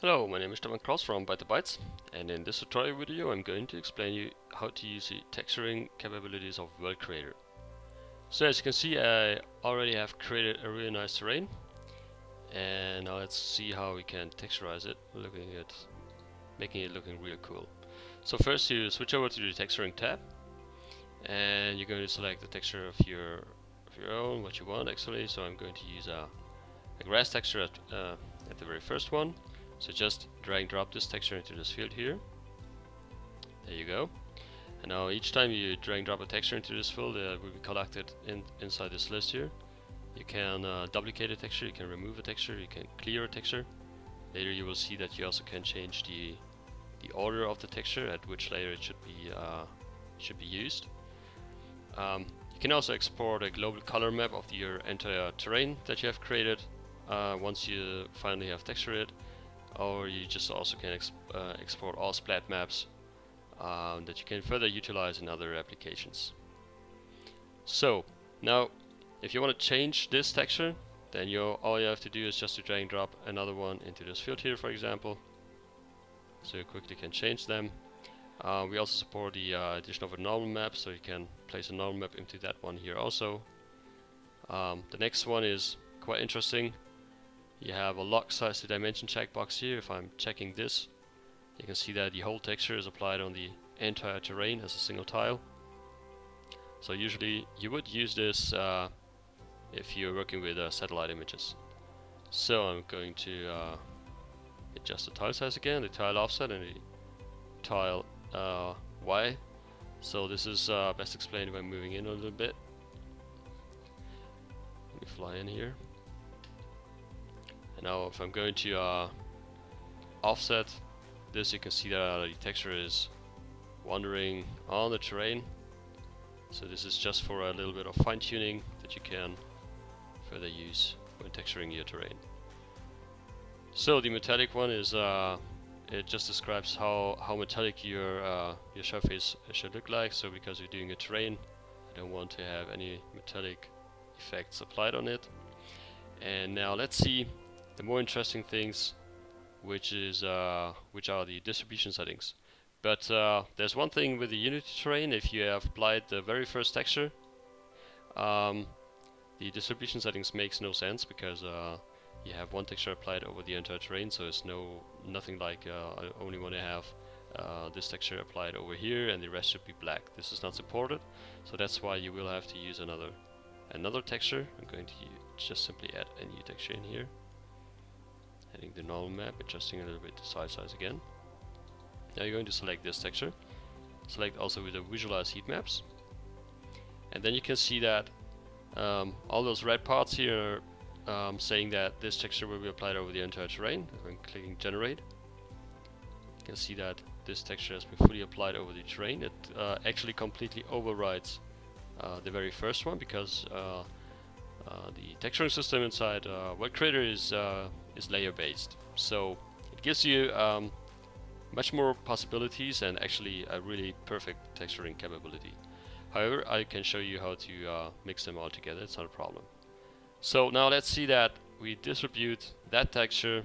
Hello, my name is Stefan Kraus from Byte Bytes and in this tutorial video I'm going to explain you how to use the texturing capabilities of World Creator. So as you can see I already have created a really nice terrain and now let's see how we can texturize it looking at making it looking real cool. So first you switch over to the texturing tab and you're going to select the texture of your of your own, what you want actually. So I'm going to use a, a grass texture at, uh, at the very first one. So just drag and drop this texture into this field here. There you go. And now each time you drag and drop a texture into this field, uh, it will be collected in, inside this list here. You can uh, duplicate a texture, you can remove a texture, you can clear a texture. Later you will see that you also can change the the order of the texture at which layer it should be uh, should be used. Um, you can also export a global color map of your entire terrain that you have created uh, once you finally have textured it, or you just also can ex uh, export all splat maps um, that you can further utilize in other applications. So now, if you want to change this texture, then you all you have to do is just to drag and drop another one into this field here, for example, so you quickly can change them. Uh, we also support the uh, addition of a normal map, so you can place a normal map into that one here also. Um, the next one is quite interesting. You have a lock size to dimension checkbox here. If I'm checking this, you can see that the whole texture is applied on the entire terrain as a single tile. So usually you would use this uh, if you're working with uh, satellite images. So I'm going to uh, adjust the tile size again, the tile offset and the tile uh, Y. So this is uh, best explained by moving in a little bit. Let me fly in here. And now if I'm going to uh, offset this, you can see that the texture is wandering on the terrain. So this is just for a little bit of fine tuning that you can further use when texturing your terrain. So the metallic one is uh, it just describes how how metallic your uh, your surface should look like. So because you're doing a terrain, I don't want to have any metallic effects applied on it. And now let's see the more interesting things, which is uh, which are the distribution settings. But uh, there's one thing with the Unity terrain. If you have applied the very first texture, um, the distribution settings makes no sense because uh, you have one texture applied over the entire terrain, so it's no nothing like uh, I only want to have uh, this texture applied over here and the rest should be black. This is not supported, so that's why you will have to use another another texture. I'm going to just simply add a new texture in here. The normal map, adjusting a little bit the size size again. Now you're going to select this texture. Select also with the visualize heat maps. And then you can see that um, all those red parts here um, saying that this texture will be applied over the entire terrain. I'm clicking generate. You can see that this texture has been fully applied over the terrain. It uh, actually completely overrides uh, the very first one because uh, uh the texturing system inside uh, World Creator is uh, is layer based. So it gives you um, much more possibilities and actually a really perfect texturing capability. However, I can show you how to mix them all together. It's not a problem. So now let's see that we distribute that texture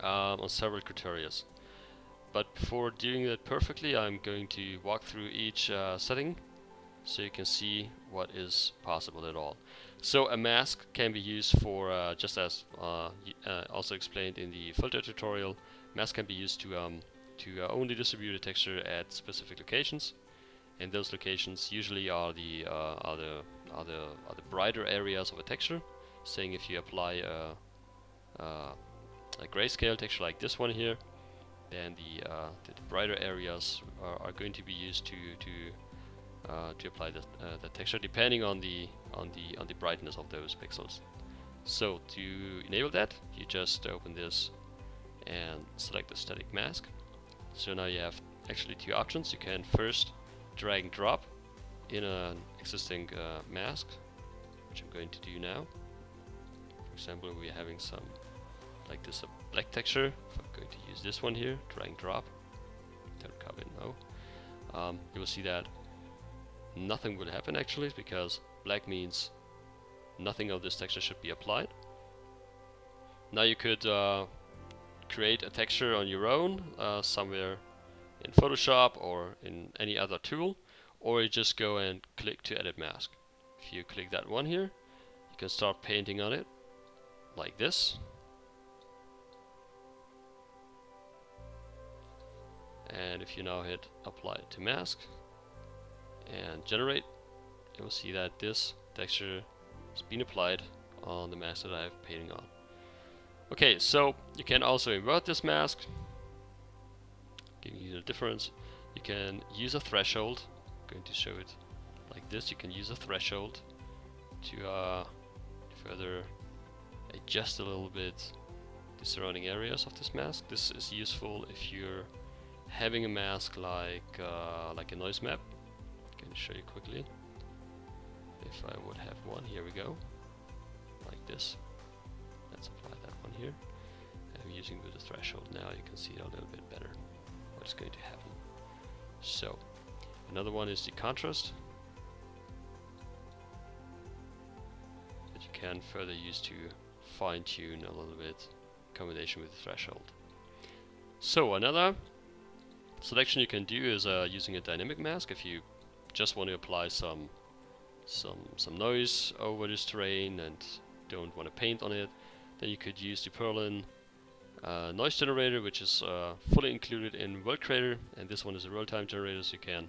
um, on several criteria. But before doing that perfectly, I'm going to walk through each uh, setting so you can see what is possible at all. So a mask can be used for, uh, just as uh, uh also explained in the filter tutorial, mask can be used to, um, to uh, only distribute a texture at specific locations and those locations usually are the uh, are the are the are the brighter areas of a texture. Saying if you apply a, grayscale texture like this one here, then the, uh, the brighter areas are, are, going to be used to to uh, to apply the, uh, the texture depending on the on the on the brightness of those pixels. So to enable that, you just open this and select the static mask. So now you have actually two options. You can first drag and drop in an existing uh, mask, which I'm going to do now. For example, we're having some, like this, a black texture. If I'm going to use this one here, drag and drop, don't come in now. Um, you will see that nothing will happen actually, because black means nothing of this texture should be applied. Now you could uh, create a texture on your own uh, somewhere in Photoshop or in any other tool or you just go and click to edit mask. If you click that one here you can start painting on it like this and if you now hit apply to mask and generate and we'll see that this texture has been applied on the mask that I have painting on. Okay, so you can also invert this mask, giving you the difference. You can use a threshold, I'm going to show it like this. You can use a threshold to uh, further adjust a little bit the surrounding areas of this mask. This is useful if you're having a mask like uh, like a noise map. Can show you quickly. If I would have one, here we go, like this. Let's apply that one here. I'm using the threshold now. You can see it a little bit better. What's going to happen? So, another one is the contrast that you can further use to fine tune a little bit combination with the threshold. So another selection you can do is uh, using a dynamic mask if you just want to apply some some some noise over this terrain and don't want to paint on it. Then you could use the Perlin uh, noise generator which is uh, fully included in World Creator. And this one is a real-time generator so you can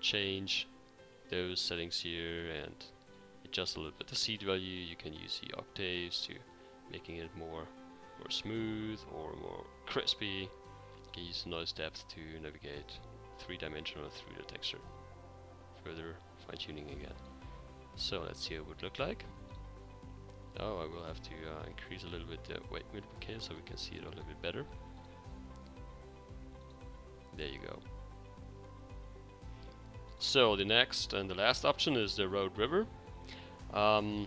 change those settings here and adjust a little bit the seed value. You can use the octaves to making it more more smooth or more crispy. You can use the noise depth to navigate three-dimensional through the texture. Further fine-tuning again. So let's see how it would look like. Oh, I will have to uh, increase a little bit the weight multiplier so we can see it a little bit better. There you go. So the next and the last option is the road river. Um,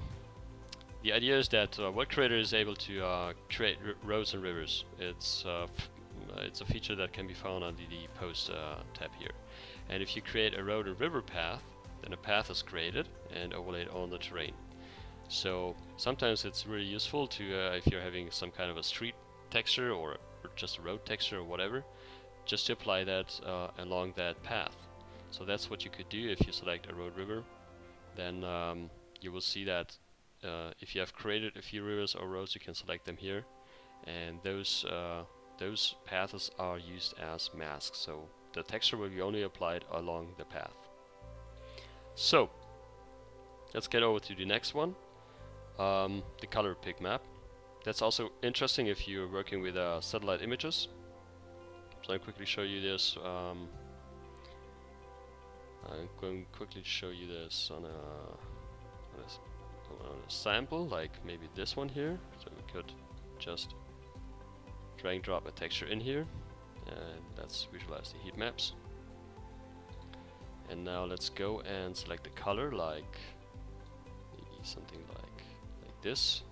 the idea is that uh, World Creator is able to uh, create roads and rivers. It's uh, it's a feature that can be found under the post uh, tab here. And if you create a road and river path, then a path is created and overlaid on the terrain. So sometimes it's really useful to, uh, if you're having some kind of a street texture or, or, just a road texture or whatever, just to apply that uh, along that path. So that's what you could do if you select a road river. Then um, you will see that uh, if you have created a few rivers or roads, you can select them here. And those uh, those paths are used as masks, so the texture will be only applied along the path. So, let's get over to the next one, um, the color pick map. That's also interesting if you're working with uh, satellite images. So I'll quickly show you this. Um, I'm going to quickly show you this on a, on a, on a sample, like maybe this one here. So we could just drag and drop a texture in here and let's visualize the heat maps. And now let's go and select the color like something like like this.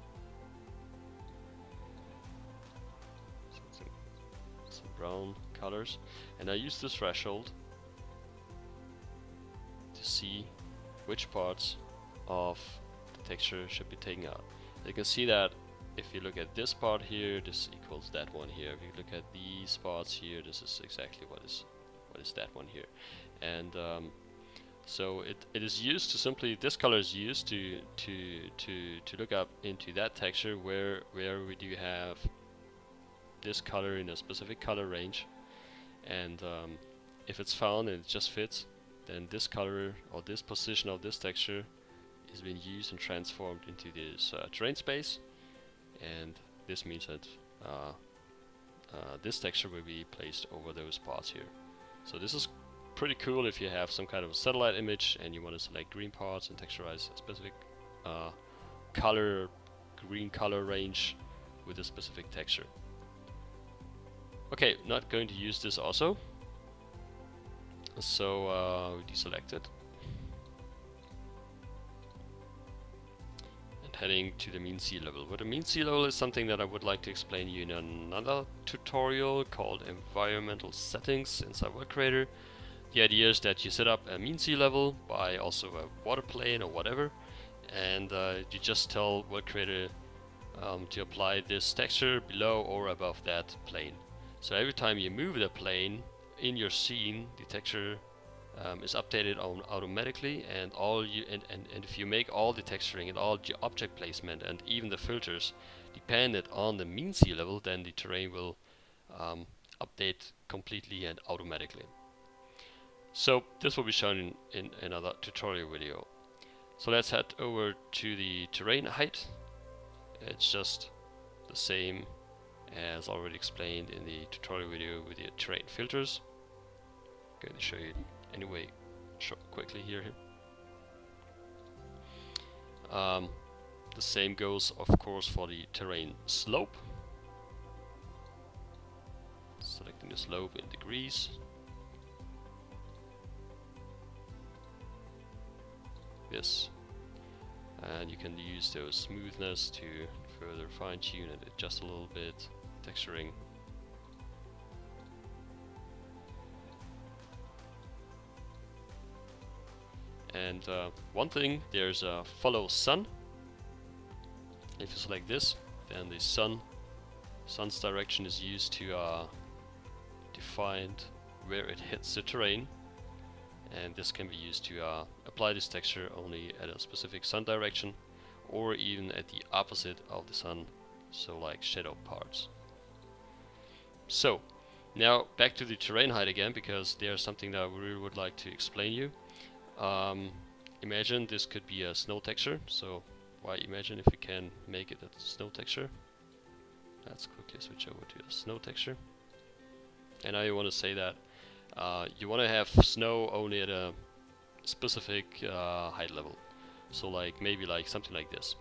Something, some brown colors. And I use this threshold to see which parts of the texture should be taken out. You can see that if you look at this part here, this equals that one here. If you look at these parts here, this is exactly what is what is that one here. And um, so it, it is used to simply this color is used to to to to look up into that texture where where we do have this color in a specific color range, and um, if it's found and it just fits, then this color or this position of this texture is being used and transformed into this uh, terrain space and this means that uh, uh, this texture will be placed over those parts here. So this is pretty cool if you have some kind of a satellite image and you want to select green parts and texturize a specific uh, color, green color range with a specific texture. Okay, not going to use this also. So uh, we deselect it heading to the mean sea level. What a mean sea level is something that I would like to explain you in another tutorial called environmental settings inside World Creator. The idea is that you set up a mean sea level by also a water plane or whatever and uh, you just tell World Creator um, to apply this texture below or above that plane. So every time you move the plane in your scene, the texture um, is updated on automatically and all you and, and, and if you make all the texturing and all the object placement and even the filters dependent on the mean sea level then the terrain will um, update completely and automatically. So this will be shown in, in another tutorial video. So let's head over to the terrain height. It's just the same as already explained in the tutorial video with the terrain filters. I'm going to show you anyway quickly here. Um, the same goes of course for the terrain slope. Selecting the slope in degrees. This. And you can use those smoothness to further fine tune and adjust a little bit, texturing And uh, one thing, there's a follow sun. If you select this, then the sun, sun's direction is used to uh, define where it hits the terrain. And this can be used to uh, apply this texture only at a specific sun direction or even at the opposite of the sun, so like shadow parts. So, now back to the terrain height again, because there's something that I really would like to explain you. Um, imagine this could be a snow texture, so why imagine if we can make it a snow texture. Let's quickly switch over to a snow texture. And you want to say that uh, you want to have snow only at a specific uh, height level. So like maybe like something like this.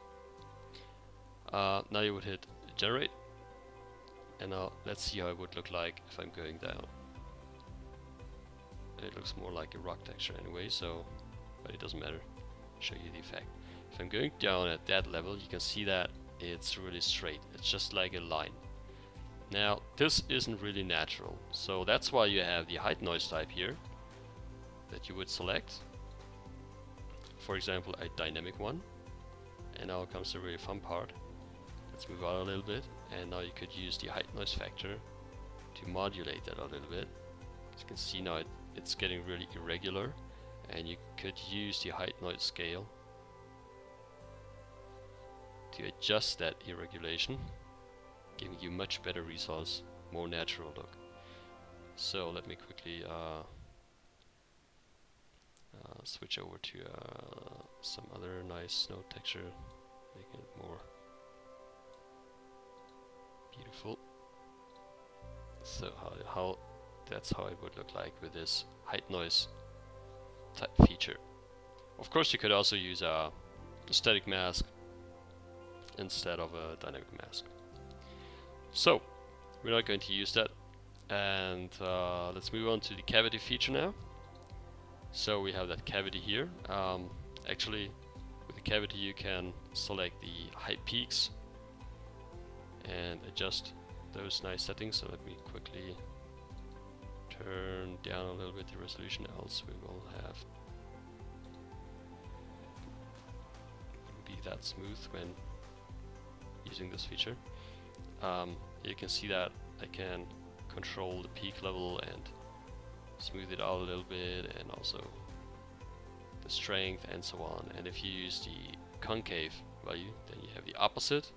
Uh, now you would hit generate. And now let's see how it would look like if I'm going down it looks more like a rock texture anyway, so, but it doesn't matter. Show you the effect. If I'm going down at that level, you can see that it's really straight. It's just like a line. Now, this isn't really natural, so that's why you have the height noise type here that you would select. For example, a dynamic one. And now comes the really fun part. Let's move out a little bit, and now you could use the height noise factor to modulate that a little bit. As you can see now it it's getting really irregular and you could use the height noise scale to adjust that irregulation giving you much better results more natural look. So let me quickly uh, uh, switch over to uh, some other nice snow texture making it more beautiful. So how, how that's how it would look like with this height noise type feature. Of course you could also use a, static mask instead of a dynamic mask. So we're not going to use that and uh, let's move on to the cavity feature now. So we have that cavity here. Um, actually with the cavity you can select the height peaks and adjust those nice settings so let me quickly turn down a little bit the resolution else we will have be that smooth when using this feature. Um, you can see that I can control the peak level and smooth it out a little bit and also the strength and so on and if you use the concave value then you have the opposite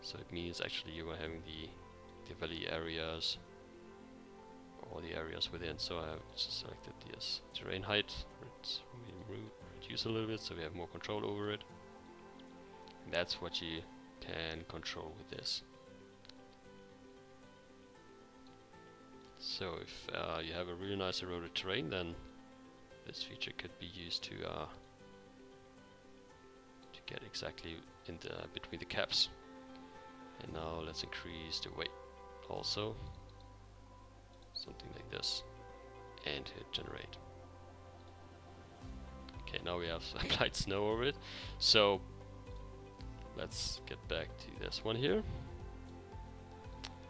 so it means actually you are having the, the valley areas all the areas within. So I've selected this terrain height, reduce a little bit so we have more control over it. And that's what you can control with this. So if uh, you have a really nice eroded terrain then this feature could be used to uh, to get exactly in the between the caps. And now let's increase the weight also something like this and hit generate. Okay now we have applied snow over it. So let's get back to this one here.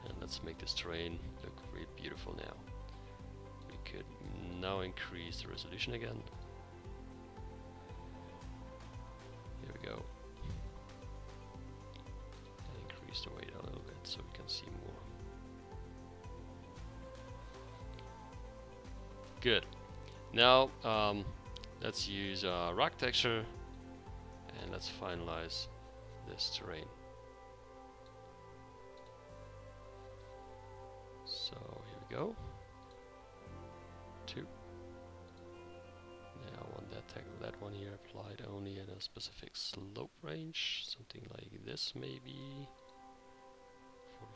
And let's make this terrain look really beautiful now. We could now increase the resolution again. Here we go. And increase the weight a little bit so we can see Good. Now um, let's use a rock texture and let's finalize this terrain. So here we go. Two. Now I want that that one here applied only in a specific slope range, something like this maybe.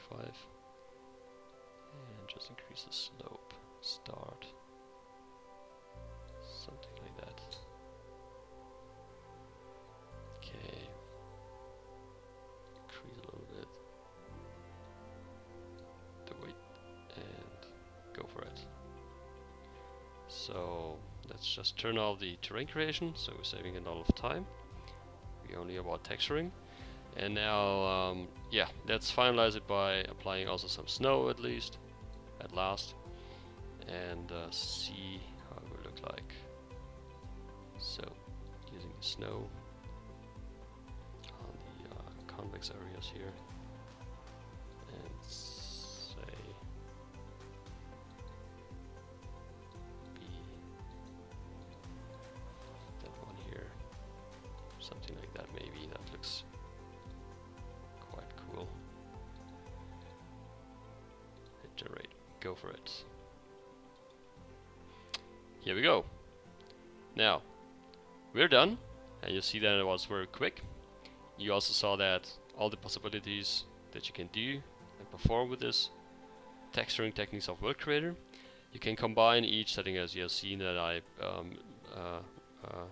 45. And just increase the slope. Start. So let's just turn off the terrain creation, so we're saving a lot of time. We only about texturing. And now, um, yeah, let's finalize it by applying also some snow at least, at last, and uh, see how it will look like. So, using the snow on the uh, convex areas here, something like that maybe, that looks quite cool. Iterate, go for it. Here we go. Now, we're done, and you see that it was very quick. You also saw that all the possibilities that you can do and perform with this texturing techniques of World Creator. You can combine each setting as you have seen that I um, uh, uh,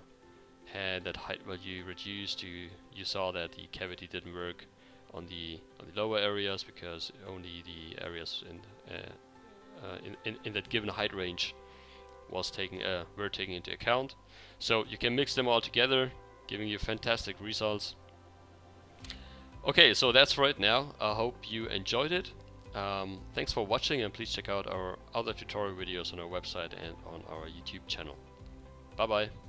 had that height value reduced to you saw that the cavity didn't work on the on the lower areas because only the areas in uh, uh, in, in, in that given height range was taken uh, were taken into account. So you can mix them all together, giving you fantastic results. Okay, so that's right now. I hope you enjoyed it. Um, thanks for watching and please check out our other tutorial videos on our website and on our YouTube channel. Bye bye.